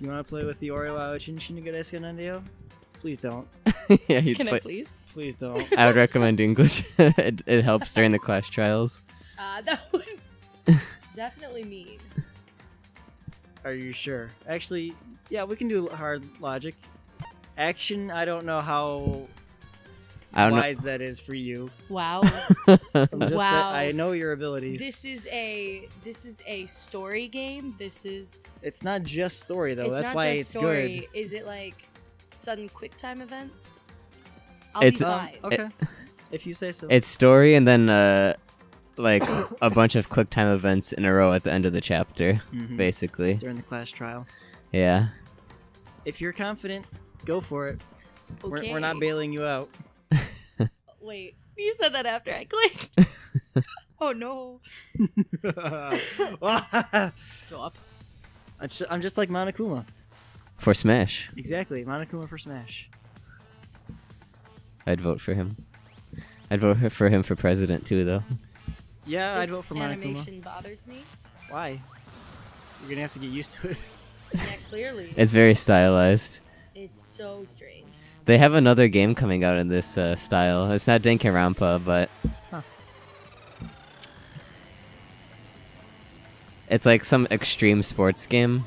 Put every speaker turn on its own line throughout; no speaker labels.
Do you want to play with the Oreo Chinchin Nandio? Please don't.
yeah, he'd
Can I
play-
please?
Please don't.
I would recommend English. it, it helps during the class trials.
Uh, that would definitely mean.
Are you sure? Actually, yeah, we can do hard logic. Action, I don't know how
I don't
wise that is for you.
Wow.
know.
Just
Wow.
I know your abilities.
this is a this is a story game. This is
It's not just story though.
it's
That's why it's
story. Is it like sudden quick time events? I'll
It's-
be fine.
Um, okay. if you say so.
it's story and then uh, like a bunch of quick time events in a row at the end of the chapter,
Mhm.
basically.
during the class trial.
Yeah.
If you're confident, go for it. We're, we're not bailing you out.
Wait, you said that after I clicked. oh no. Stop.
I'm just like Monokuma.
For Smash,
Exactly, Monokuma for Smash.
I'd vote for him. I'd vote for him for president too, though.
Yeah, I'd vote for Monokuma.
animation bothers me.
Why? You're gonna have to get used to it.
Yeah, clearly.
It's very stylized.
It's so strange.
They have another game coming out in this uh, style. It's not Danganronpa, but
Huh.
it's like some extreme sports game,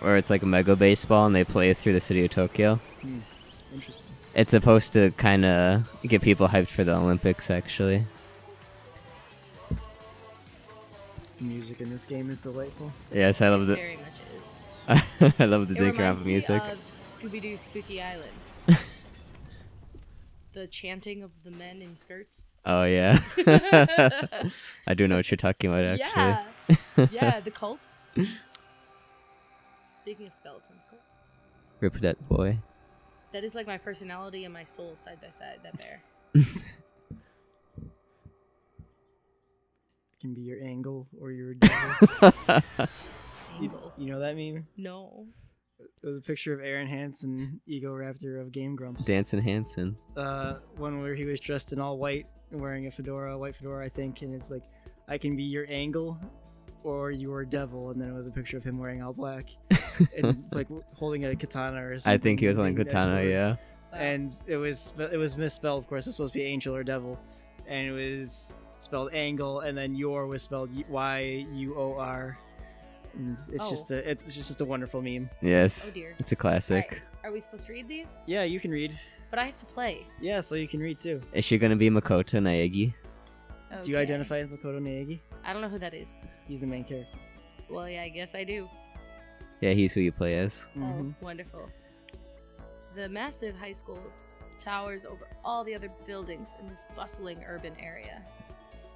where it's like a Mega Baseball and they play it through the city of Tokyo.
Interesting.
It's supposed to kind of get people hyped for the Olympics, actually.
The music in this game is delightful.
Yes, I love
It
the
very much is.
I love the
It
Danganronpa music.
Scooby Doo Spooky Island. The chanting of the men in skirts.
Oh yeah, I do know what you're talking about, actually.
Yeah. yeah, the cult. Speaking of skeletons, cult.
Rip that boy.
That is like my personality and my soul side by side. That bear.
can be your angle or your devil. you,
Angle.
you know that meme?
No.
It was a picture of Arin Hanson, Ego Raptor of Game Grumps.
Dancing Hanson.
Uh, one where he was dressed in all white and wearing a fedora, a white fedora, I think, and it's like, I can be your angle or your devil, and then it was a picture of him wearing all black and like holding a katana or something.
I think he was on
being
Katana,
short.
yeah.
And it was it was misspelled. Of course, it was supposed to be angel or devil, and it was spelled angle, and then your was spelled Y U O R. And it's
Oh.
just a it's just a wonderful meme.
Yes.
Oh dear.
It's a classic. Right.
Are we supposed to read these?
Yeah, you can read.
But I have to play.
Yeah, so you can read too.
Is she gonna be Makoto Naegi?
Do you identify as Makoto Naegi?
I don't know who that is.
He's the main character.
Well, yeah, I guess I do.
Yeah, he's who you play as.
Mhm.
Oh, wonderful. The massive high school towers over all the other buildings in this bustling urban area.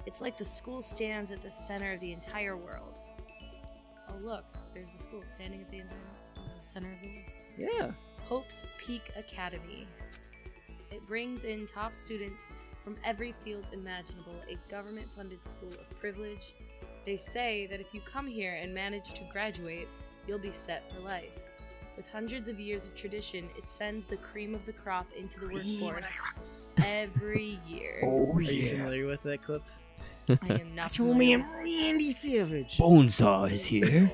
It's like the school stands at the center of the entire world. Oh, look, there's the school standing at the entire uh, center of the world.
Yeah.
Hope's Peak Academy. It brings in top students from every field imaginable, a government funded school of privilege. They say that if you come here and manage to graduate, you'll be set for life. With hundreds of years of tradition, it sends the cream of the crop into the workforce every year. Oh, yeah.
Are you familiar with that clip?
I am not
Show me
familiar.
Randy Savage.
Bonesaw is here.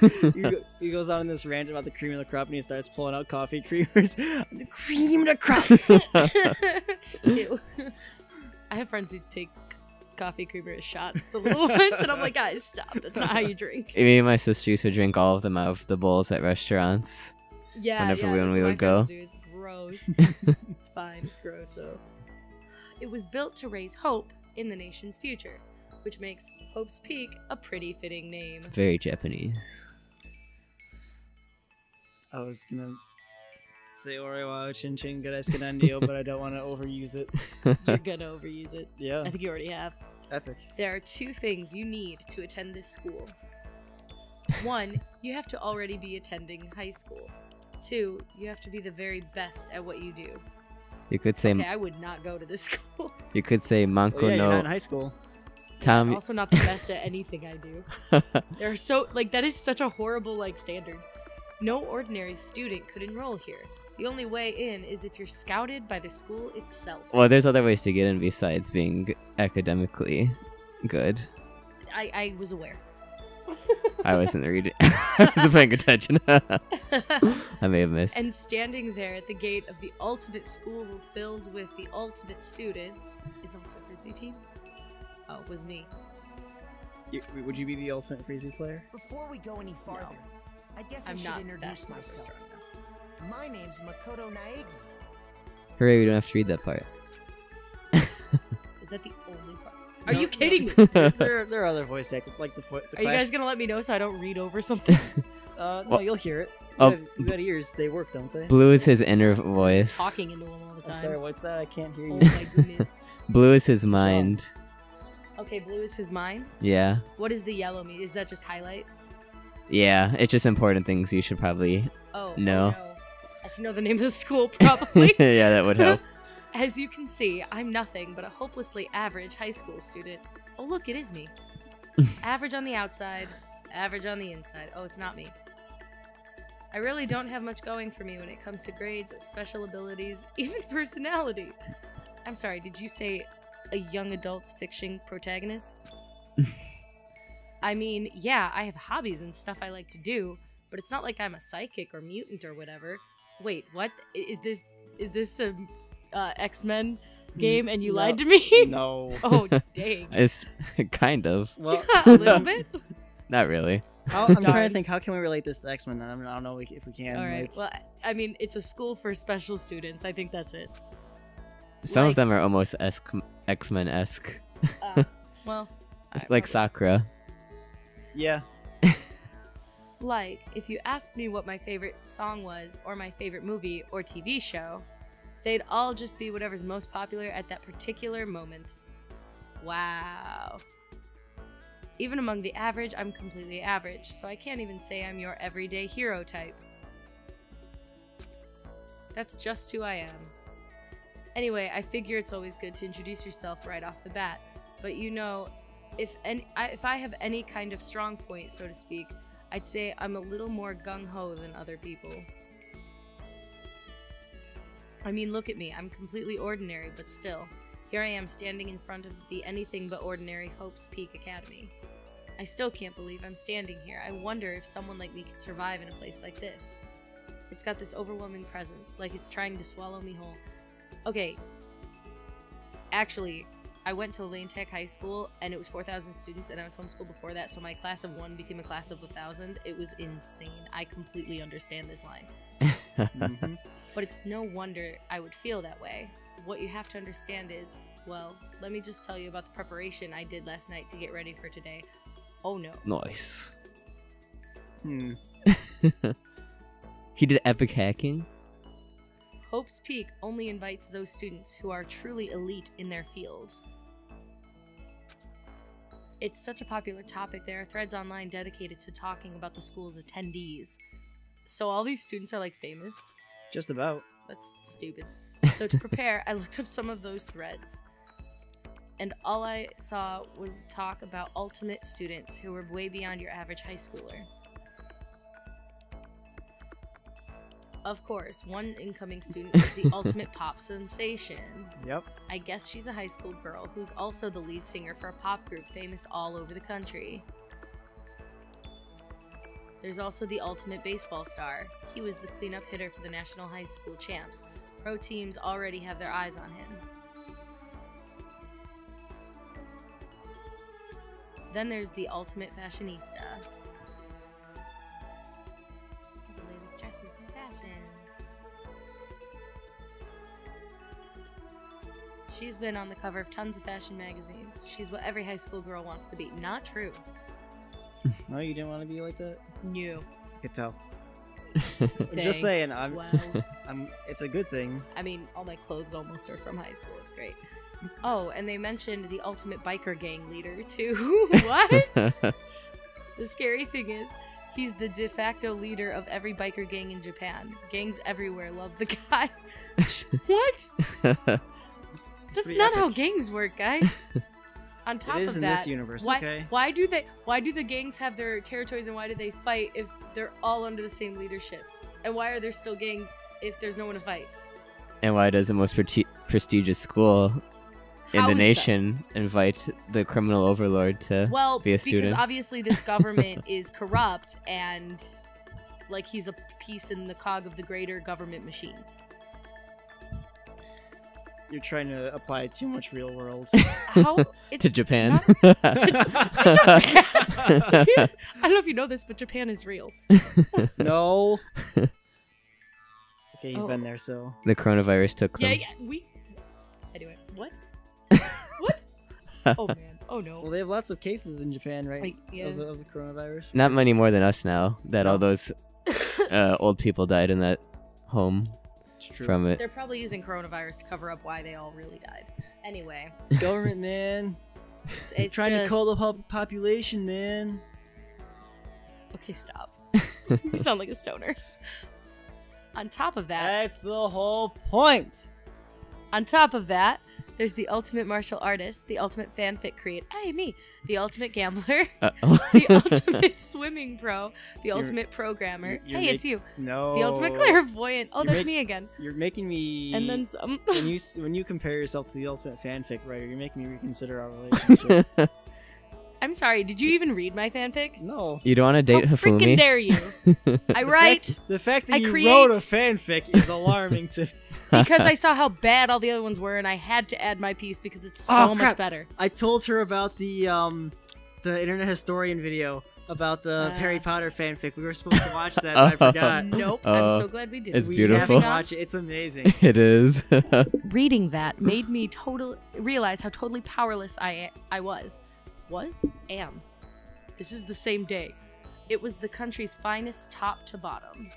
he, goes on in this rant about the cream of the crop and he starts pulling out coffee creamers. the cream of the crop.
Ew. I have friends who take coffee creamer as shots, the little ones, and I'm like, guys, stop. That's not how you drink.
Me and my sister used to drink all of them out of the bowls at restaurants.
Yeah,
Whenever
yeah,
we- when we would go.
do. It's gross. it's fine. It's gross though. It was built to raise hope in the nation's future, which makes Hope's Peak a pretty fitting name.
Very Japanese.
I was gonna say Oreo Chin Chin Gareskanandio, but I don't want to overuse it.
You're gonna overuse it.
Yeah,
I think you already have.
epic.
There are two things you need to attend this school. One, you have to already be attending high school. Two, you have to be the very best at what you do.
You could say
Okay, I would not go to this school.
you could say
Well,
Manko
Oh, yeah, you're not in high school.
Tom.
also not the best at anything I do. They're so like that is such a horrible like standard. No ordinary student could enroll here. The only way in is if you're scouted by the school itself.
well, there's other ways to get in besides being academically good.
I, I was aware.
I wasn't reading. I wasn't paying attention. I may have missed.
and standing there at the gate of the ultimate school filled with the ultimate students is the ultimate frisbee team. Oh, it was me.
You- would you be the ultimate frisbee player?
Before we go any farther, I guess i
I'm
should
not
introduce
that smart or
myself. My name's Makoto Naegi.
Hooray! We don't have to read that part.
Is that the only part? Are
No,
you
no.
kidding me?
there, there are other voice actors like the, fo- the
Are you guys gonna let me know so I don't read over something?
Uh, no,
Well-
you'll hear it. You,
Oh,
have, you got ears. They work, don't they?
Blue is his inner voice.
Talking into them all the
I'm sorry. What's that? I can't hear
Oh
you.
my goodness.
Blue is his mind.
Okay, blue is his mind.
Yeah.
What is the yellow mean? Is that just highlight?
Yeah. It's just important things you should probably.
Oh
No.
oh no. I should know the name of the school probably.
yeah, that would help.
As you can see, I'm nothing but a hopelessly average high school student. Oh, look, it is me. average on the outside, average on the inside. Oh, it's not me. I really don't have much going for me when it comes to grades, special abilities, even personality. I'm sorry, did you say a young adult's fiction protagonist? I mean, yeah, I have hobbies and stuff I like to do, but it's not like I'm a psychic or mutant or whatever. Wait, what? Is this is this a uh, X Men game and you
no.
lied to me?
no.
oh, dang.
It's kind of.
Well,
a little bit.
Not really.
how, I'm trying to think. How can we relate this to X Men? I, don't- I don't know if we can.
All right.
like-
Well, I I mean, it's a school for special students. I think that's it.
Some
Like-
of them are almost X Men esque.
Uh, well, alright,
Like
whatever.
Sakura.
yeah.
Like, if you asked me what my favorite song was, or my favorite movie or TV show, they'd all just be whatever's most popular at that particular moment. Wow. Even among the average, I'm completely average, so I can't even say I'm your everyday hero type. That's just who I am. Anyway, I figure it's always good to introduce yourself right off the bat, but you know, if any, I, if I have any kind of strong point, so to speak, I'd say I'm a little more gung ho than other people. I mean, look at me. I'm completely ordinary, but still, here I am standing in front of the anything but ordinary Hope's Peak Academy. I still can't believe I'm standing here. I wonder if someone like me could survive in a place like this. It's got this overwhelming presence, like it's trying to swallow me whole. Okay. Actually, I went to Lane Tech High School and it was 4,000 students, and I was homeschooled before that, so my class of one became a class of a 1,000. It was insane. I completely understand this line.
Mhm.
But it's no wonder I would feel that way. What you have to understand is, well, let me just tell you about the preparation I did last night to get ready for today. Oh no.
nice.
Hmm.
he did epic hacking.
Hope's Peak only invites those students who are truly elite in their field. It's such a popular topic, there are threads online dedicated to talking about the school's attendees. So all these students are like famous.
Just about.
That's stupid. So to prepare, I looked up some of those threads. And all I saw was talk about ultimate students who were way beyond your average high schooler. Of course, one incoming student is the ultimate pop sensation.
Yep.
I guess she's a high school girl who's also the lead singer for a pop group famous all over the country. There's also the ultimate baseball star. He was the cleanup hitter for the National High School Champs. Pro teams already have their eyes on him. Then there's the ultimate fashionista. The latest dresses in fashion. She's been on the cover of tons of fashion magazines. She's what every high school girl wants to be. Not true.
No, you didn't want to be like that.
New.
I could tell. Just saying. I'm.
Wow.
I'm. It's a good thing.
I mean, all my clothes almost are from high school. It's great. Oh, and they mentioned the ultimate biker gang leader, too. what? The scary thing is, he's the de facto leader of every biker gang in Japan. Gangs everywhere love the guy. what? That's not how gangs work, guys. On top
it is
of
in
that,
this universe.
why,
Okay.
why do they why do the gangs have their territories and why do they fight if they're all under the same leadership? And why are there still gangs if there's no one to fight?
and why does the most preti- prestigious school in
house
the
them.
nation invite the criminal overlord to
Well,
be a student?
because obviously this government is corrupt and like he's a piece in the cog of the greater government machine.
You're trying to apply too much real world.
How it's
to Japan.
not- to Japan. I don't know if you know this, but Japan is real.
no. Okay, he's
Oh.
been there, so
the coronavirus took
Yeah,
them.
yeah. We. Anyway, what? what? Oh man. Oh no.
well, they have lots of cases in Japan, right?
Like, yeah.
of, the, of the coronavirus.
Not many more than us now that all those uh, old people died in that home
It's true.
From it.
They're probably using coronavirus to cover up why they all really died. Anyway,
government, man.
it's, it's
trying to
just-
cull the pop- population, man.
Okay, stop. you sound like a stoner. On top of that,
That's the whole point.
on top of that, there's the ultimate martial artist, the ultimate fanfic creator. Hey, me. The ultimate gambler,
Uh-oh.
the ultimate swimming pro, the
You're-
ultimate programmer.
you're- you're
hey, it's you.
No.
The ultimate clairvoyant. Oh,
You're
that's
make-
me again.
You're making me.
And then some.
when you when you compare yourself to the ultimate fanfic writer, you're making me reconsider our relationship.
I'm sorry. Did you even read my fanfic?
no.
you don't want to date
How freaking dare you? I
The
write
fact, the fact that
I
you
create-
wrote a fanfic is alarming to me.
Because I saw how bad all the other ones were, and I had to add my piece because it's so
Oh,
much better.
I told her about the um the internet historian video about the
Uh.
Harry Potter fanfic. We were supposed to watch that, and I
Oh.
forgot.
Nope.
Uh,
I'm so glad we did.
it's
we
beautiful.
have to watch it. It's amazing.
it is.
Reading that made me totally realize how totally powerless I I was, was, am. This is the same day. It was the country's finest top to bottom.